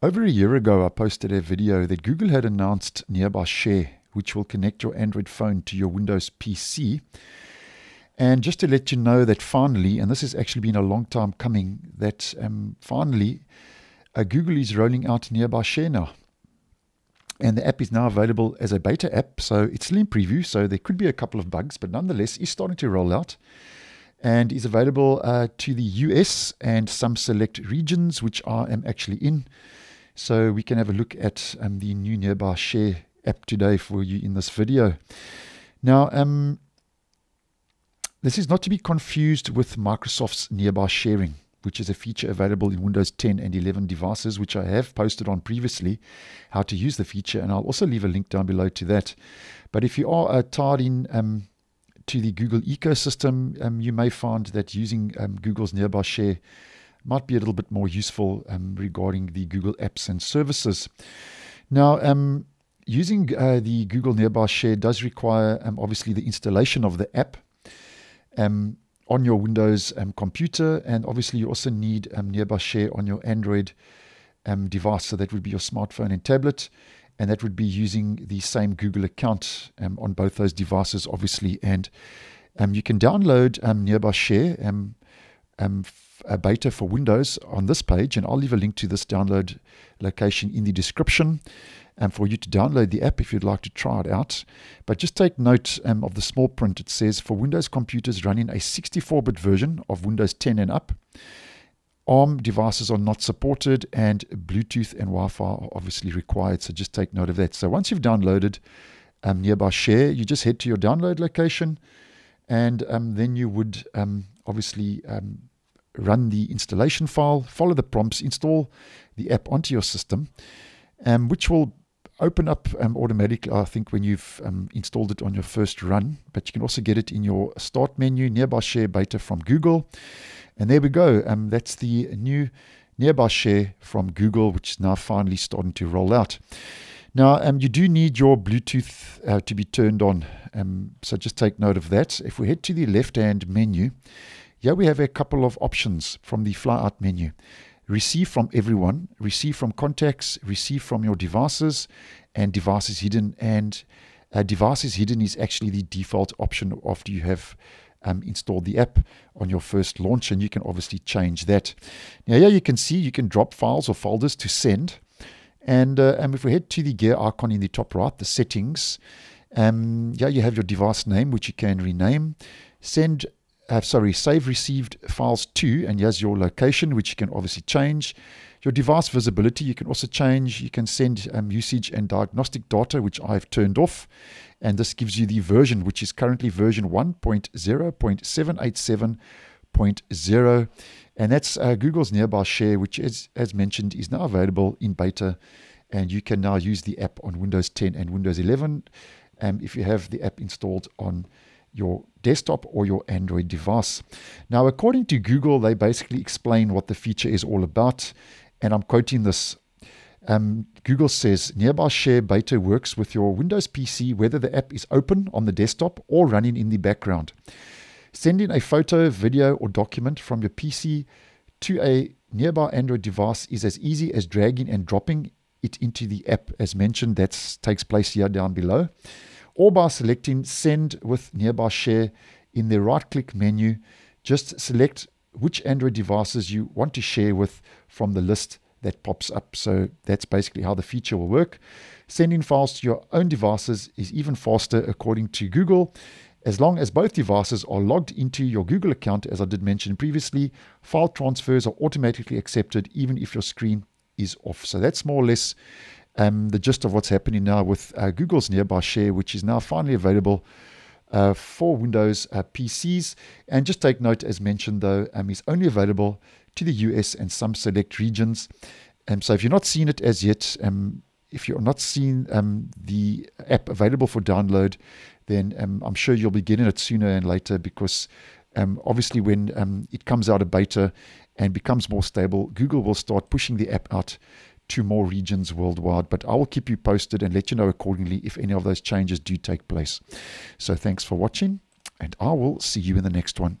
Over a year ago, I posted a video that Google had announced Nearby Share, which will connect your Android phone to your Windows PC. And just to let you know that finally, and this has actually been a long time coming, that um, finally uh, Google is rolling out Nearby Share now. And the app is now available as a beta app, so it's still in preview, so there could be a couple of bugs, but nonetheless, is starting to roll out and is available uh, to the US and some select regions, which I am actually in. So we can have a look at um, the new Nearby Share app today for you in this video. Now, um, this is not to be confused with Microsoft's Nearby Sharing, which is a feature available in Windows 10 and 11 devices, which I have posted on previously, how to use the feature, and I'll also leave a link down below to that. But if you are uh, tied in um, to the Google ecosystem, um, you may find that using um, Google's Nearby Share might be a little bit more useful um, regarding the Google apps and services. Now, um, using uh, the Google Nearby Share does require um, obviously the installation of the app um, on your Windows um, computer, and obviously you also need um, Nearby Share on your Android device. So that would be your smartphone and tablet, and that would be using the same Google account on both those devices, obviously. And you can download Nearby Share. Um, a beta for Windows on this page, and I'll leave a link to this download location in the description um, for you to download the app if you'd like to try it out. But just take note um, of the small print. It says for Windows computers running a 64-bit version of Windows 10 and up, ARM devices are not supported, and Bluetooth and Wi-Fi are obviously required. So just take note of that. So once you've downloaded um, Nearby Share, you just head to your download location, and um, then you would um, obviously um, run the installation file, follow the prompts, install the app onto your system, um, which will open up um, automatically, I think, when you've um, installed it on your first run. But you can also get it in your start menu, Nearby Share Beta from Google. And there we go. Um, that's the new Nearby Share from Google, which is now finally starting to roll out. Now, um, you do need your Bluetooth uh, to be turned on. Um, so just take note of that. If we head to the left hand menu, here we have a couple of options from the flyout menu. Receive from everyone, receive from contacts, receive from your devices, and devices hidden. And uh, devices hidden is actually the default option after you have um, installed the app on your first launch, and you can obviously change that. Now, here you can see you can drop files or folders to send. And, uh, and if we head to the gear icon in the top right, the settings, um, yeah, you have your device name, which you can rename. Send uh, sorry, save received files to, and here's your location, which you can obviously change. Your device visibility, you can also change. You can send um, usage and diagnostic data, which I've turned off. And this gives you the version, which is currently version 1.0.787.0. And that's uh, Google's Nearby Share, which, is, as mentioned, is now available in beta. And you can now use the app on Windows 10 and Windows 11 um, if you have the app installed on your desktop or your Android device. Now, according to Google, they basically explain what the feature is all about. And I'm quoting this. Um, Google says Nearby Share Beta works with your Windows PC whether the app is open on the desktop or running in the background. Sending a photo, video, or document from your PC to a nearby Android device is as easy as dragging and dropping it into the app. As mentioned, that takes place here down below or by selecting Send with Nearby Share in the right click menu. Just select which Android devices you want to share with from the list that pops up. So that's basically how the feature will work. Sending files to your own devices is even faster according to Google. As long as both devices are logged into your Google account, as I did mention previously, file transfers are automatically accepted even if your screen is off. So that's more or less um, the gist of what's happening now with uh, Google's Nearby Share, which is now finally available uh, for Windows uh, PCs. And just take note, as mentioned, though, um, only available to the US and some select regions. Um, so if you're not seeing it as yet, um, if you're not seeing um, the app available for download, then um, I'm sure you'll be getting it sooner and later because um, obviously when it comes out of beta and becomes more stable, Google will start pushing the app out to more regions worldwide. But I will keep you posted and let you know accordingly if any of those changes do take place. So thanks for watching, and I will see you in the next one.